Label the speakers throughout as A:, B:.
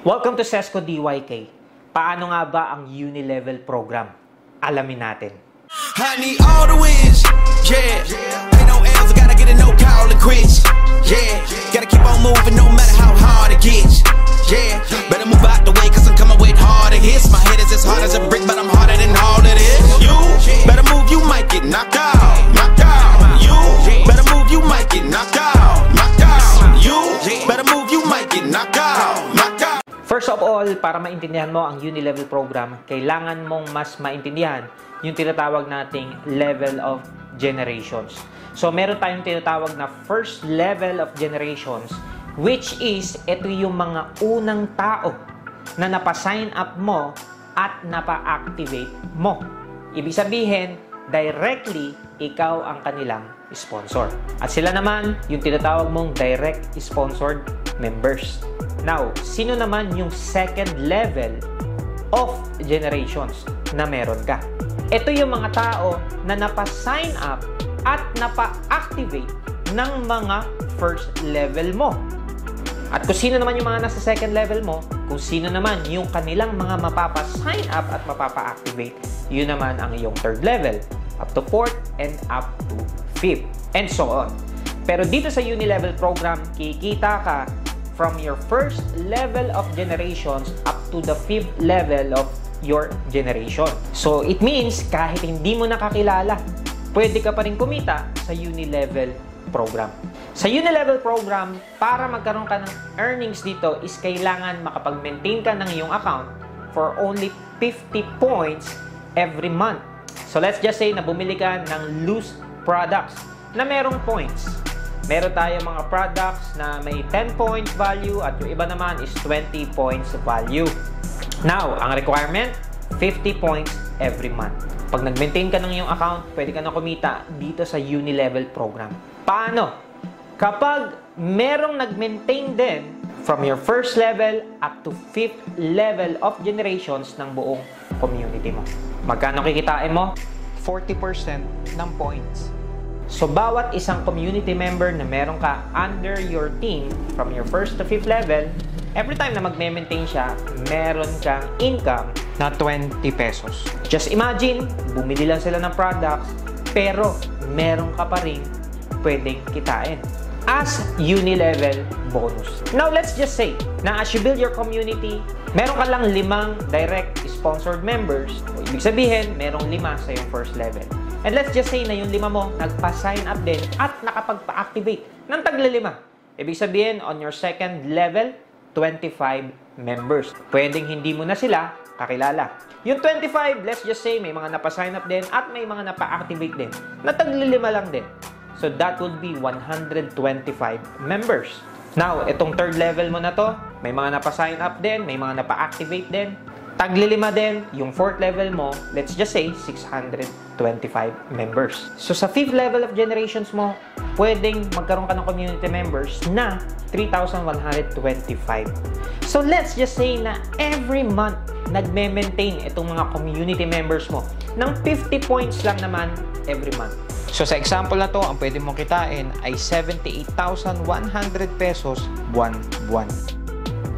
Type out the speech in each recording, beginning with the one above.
A: Welcome to Sesco DYK. Paano nga ba ang Unilevel program? Alamin natin.
B: I need all the wins, all,
A: para maintindihan mo ang Unilevel program, kailangan mong mas maintindihan yung tinatawag nating level of generations. So, meron tayong tinatawag na first level of generations, which is, ito yung mga unang tao na napasign up mo at napa-activate mo. Ibig sabihin, directly, ikaw ang kanilang sponsor. At sila naman, yung tinatawag mong direct sponsored members. Now, sino naman yung second level of generations na meron ka? Ito yung mga tao na napa-sign up at napa-activate ng mga first level mo. At kung sino naman yung mga nasa second level mo, kung sino naman yung kanilang mga mapapa-sign up at mapapa-activate, yun naman ang iyong third level, up to fourth and up to fifth, and so on. Pero dito sa Unilevel program, kikita ka from your first level of generations up to the fifth level of your generation. So, it means kahit hindi mo nakakilala, pwede ka pa rin kumita sa Unilevel program. Sa Unilevel program, para magkaroon ka ng earnings dito is kailangan makapag-maintain ka ng iyong account for only 50 points every month. So let's just say na bumili ka ng loose products na merong points. Meron tayo mga products na may 10 points value at yung iba naman is 20 points value. Now, ang requirement, 50 points every month. Pag nag-maintain ka ng iyong account, pwede ka na kumita dito sa Unilevel program. Paano? Kapag merong nag-maintain din from your first level up to fifth level of generations ng buong community mo. Magkano kikitain mo?
C: 40% ng points.
A: So, bawat isang community member na meron ka under your team from your first to fifth level, every time na mag-maintain siya, meron kang income
C: Na 20 pesos.
A: Just imagine, bumili lang sila ng products, pero meron ka pa rin pwedeng kitain as uni-level bonus. Now, let's just say na as you build your community, meron ka lang limang direct sponsored members. O, ibig sabihin, merong lima sa yung first level. And let's just say na yung lima mo nagpa-sign up din at nakapagpa-activate ng taglalima. Ibig sabihin, on your second level, 25 members. Pwedeng hindi mo na sila kakilala. Yung 25, let's just say, may mga napa-sign up din at may mga napa-activate din. Na taglilima lang din. So, that would be 125 members. Now, itong third level mo na to, may mga napa-sign up din, may mga napa-activate din. Taglilima din, yung fourth level mo, let's just say, 625 members. So, sa fifth level of generations mo, pwedeng magkaroon ka ng community members na 3,125. So, let's just say na every month, nagme-maintain itong mga community members mo ng 50 points lang naman every month.
C: So sa example na to, ang pwede mong kitain ay 78,100 pesos buwan-buwan.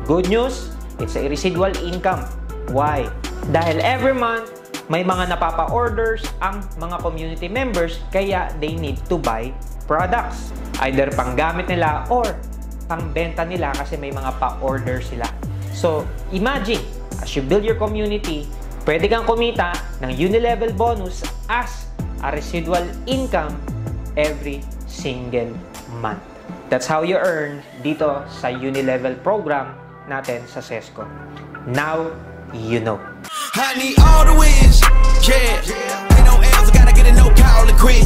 A: Good news, it's a residual income. Why? Dahil every month, may mga napapa-orders ang mga community members kaya they need to buy products. Either panggamit nila or pangbenta nila kasi may mga pa-order sila. So, imagine, as you build your community, pwede kang kumita ng Unilevel bonus as a residual income every single month. That's how you earn dito sa Unilevel program natin sa Sesco. Now, you know.
B: I need all the wins, yeah. Ain't no L's, gotta get a no and quit,